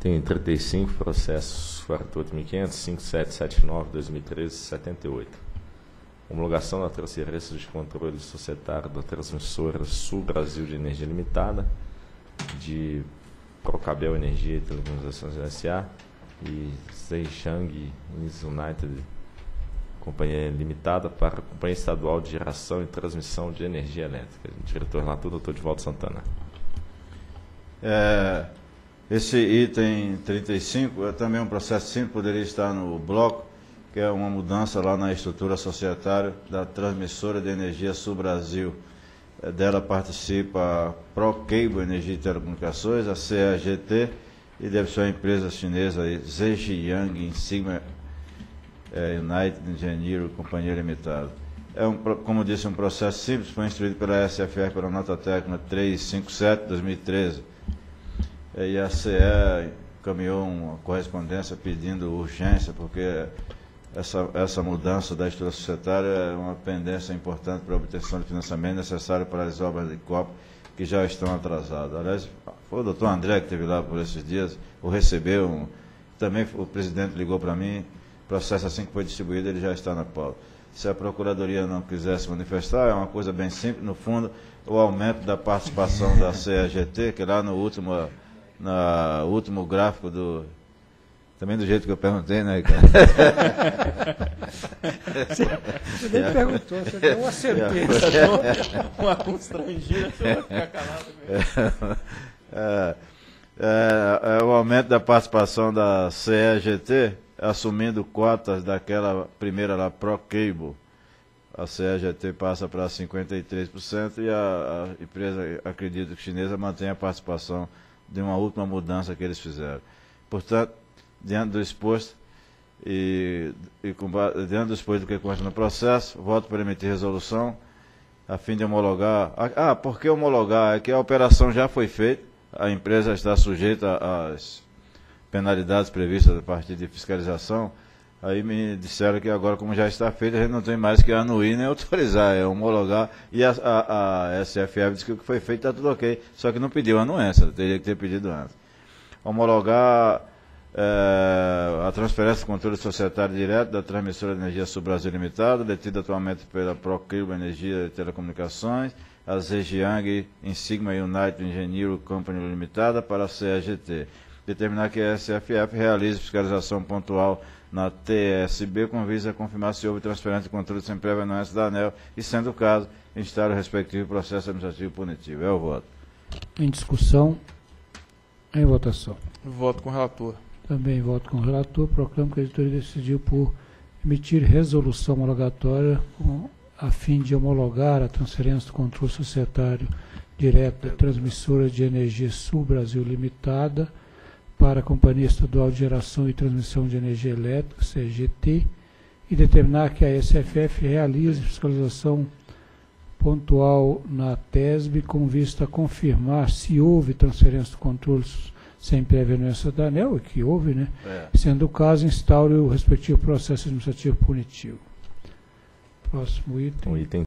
Tem 35 processos 48.500, 5779, 2013, 78. Homologação da transferência de controle societário da transmissora Sul Brasil de Energia Limitada, de Procabel Energia e Telecomunicações S.A. e Zhejiang United Companhia Limitada para a Companhia Estadual de Geração e Transmissão de Energia Elétrica. Diretor relator, doutor Divaldo Santana. É, esse item 35 é também um processo simples, poderia estar no bloco, que é uma mudança lá na estrutura societária da transmissora de energia Sul Brasil. É, dela participa a ProCable Energia e Telecomunicações, a CAGT, e deve ser uma empresa chinesa, Zhejiang Insigma é, United Engineering Companhia Limitada. É, um, como disse, um processo simples, foi instruído pela SFR pela nota técnica 357-2013. E a CE encaminhou uma correspondência pedindo urgência, porque essa, essa mudança da estrutura societária é uma pendência importante para a obtenção de financiamento necessário para as obras de COP que já estão atrasadas. Aliás, foi o doutor André que esteve lá por esses dias, o recebeu, também o presidente ligou para mim, processo assim que foi distribuído, ele já está na pauta. Se a Procuradoria não quiser se manifestar, é uma coisa bem simples, no fundo, o aumento da participação da CEGT, que lá no último, na último gráfico do. Também do jeito que eu perguntei, né, cara? Você, você nem perguntou, você deu uma certeza, uma constrangida, você vai ficar calado mesmo. É, é, é, o aumento da participação da CEGT assumindo cotas daquela primeira lá, ProCable. A CEGT passa para 53% e a, a empresa, acredito que chinesa, mantém a participação de uma última mudança que eles fizeram. Portanto, diante do exposto e, e com, diante do exposto do que consta no processo, voto para emitir resolução a fim de homologar. Ah, por que homologar? É que a operação já foi feita, a empresa está sujeita às penalidades previstas a partir de fiscalização, aí me disseram que agora, como já está feito, a gente não tem mais que anuir nem autorizar, é homologar. E a, a, a SFF disse que o que foi feito está tudo ok, só que não pediu anuência, teria que ter pedido antes. Homologar é, a transferência de controle societário direto da transmissora de energia Sul Brasil Limitada, detida atualmente pela Procurba Energia e Telecomunicações, a Zhejiang Insigma United Engineering Company Limitada para a CEGT determinar que a SFF realize fiscalização pontual na TSB com visa a confirmar se houve transferência de controle sem prévia anuência da ANEL e, sendo o caso, instar o respectivo processo administrativo punitivo. É o voto. Em discussão, em votação. Voto com o relator. Também voto com o relator. Proclamo que a editoria decidiu por emitir resolução homologatória com, a fim de homologar a transferência do controle societário direto da transmissora de energia Sul Brasil Limitada para a Companhia Estadual de Geração e Transmissão de Energia Elétrica, CGT, e determinar que a SFF realize fiscalização pontual na TESB com vista a confirmar se houve transferência de controles sem prévia anuência da ANEL, e que houve, né? É. Sendo o caso, instaure o respectivo processo administrativo punitivo. Próximo item. O item